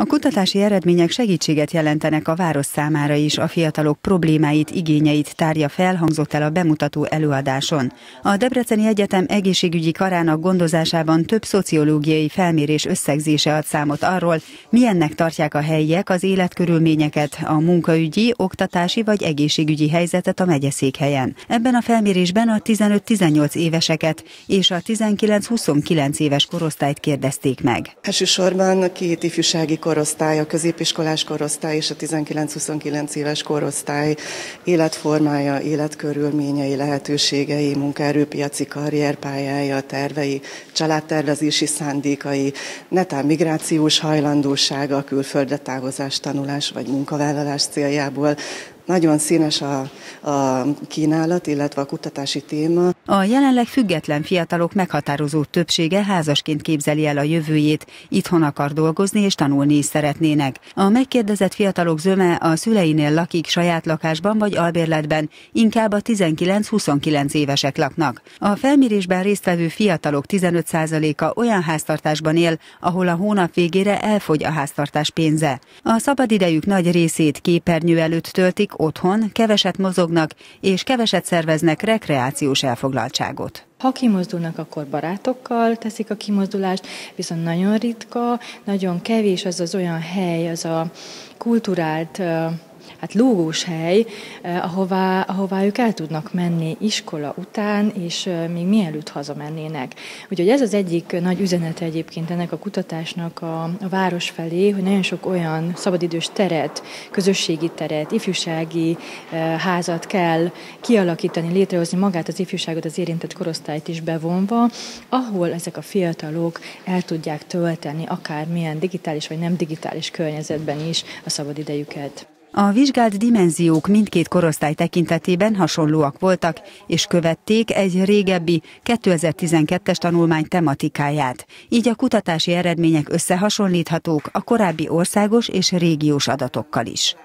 A kutatási eredmények segítséget jelentenek a város számára is, a fiatalok problémáit, igényeit tárja fel, hangzott el a bemutató előadáson. A Debreceni Egyetem egészségügyi karának gondozásában több szociológiai felmérés összegzése ad számot arról, milyennek tartják a helyiek az életkörülményeket, a munkaügyi, oktatási vagy egészségügyi helyzetet a megyeszékhelyen. Ebben a felmérésben a 15-18 éveseket és a 19-29 éves korosztályt kérdezték meg. Elsősorban két ifjúsági korosztály, a középiskolás korosztály és a 19-29 éves korosztály életformája, életkörülményei, lehetőségei, munkaerőpiaci karrierpályája, tervei, családtervezési szándékai, netán migrációs hajlandósága, külföldre távozás, tanulás vagy munkavállalás céljából nagyon színes a, a kínálat, illetve a kutatási téma. A jelenleg független fiatalok meghatározó többsége házasként képzeli el a jövőjét, itthon akar dolgozni és tanulni is szeretnének. A megkérdezett fiatalok zöme a szüleinél lakik saját lakásban vagy albérletben, inkább a 19-29 évesek laknak. A felmérésben résztvevő fiatalok 15%-a olyan háztartásban él, ahol a hónap végére elfogy a háztartás pénze. A szabadidejük nagy részét képernyő előtt töltik, otthon, keveset mozognak és keveset szerveznek rekreációs elfoglaltságot. Ha kimozdulnak, akkor barátokkal teszik a kimozdulást, viszont nagyon ritka, nagyon kevés az az olyan hely, az a kulturált hát lógós hely, eh, ahová, ahová ők el tudnak menni iskola után, és eh, még mielőtt hazamennének. Úgyhogy ez az egyik nagy üzenete egyébként ennek a kutatásnak a, a város felé, hogy nagyon sok olyan szabadidős teret, közösségi teret, ifjúsági eh, házat kell kialakítani, létrehozni magát az ifjúságot, az érintett korosztályt is bevonva, ahol ezek a fiatalok el tudják tölteni akármilyen digitális vagy nem digitális környezetben is a szabadidejüket. A vizsgált dimenziók mindkét korosztály tekintetében hasonlóak voltak, és követték egy régebbi 2012-es tanulmány tematikáját. Így a kutatási eredmények összehasonlíthatók a korábbi országos és régiós adatokkal is.